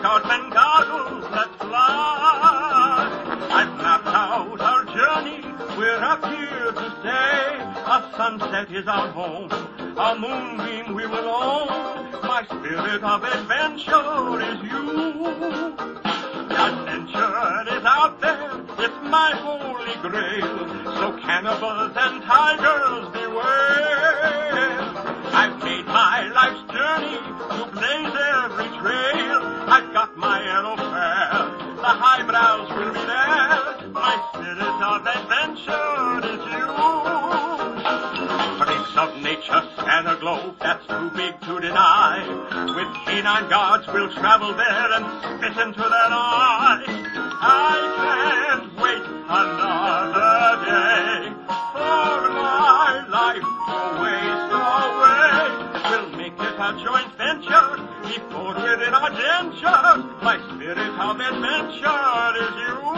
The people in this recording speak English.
Scotsman goggles, let's fly. I've mapped out our journey, we're up here to stay. A sunset is our home, a moonbeam we will own. My spirit of adventure is you. Adventure is out there, it's my holy grail. So cannibals and tigers beware. Of nature span a globe that's too big to deny. With canine guards we'll travel there and spit into their eye. I can't wait another day for my life to waste away. We'll make it a joint venture, we forward in our dentures. My spirit of adventure is you.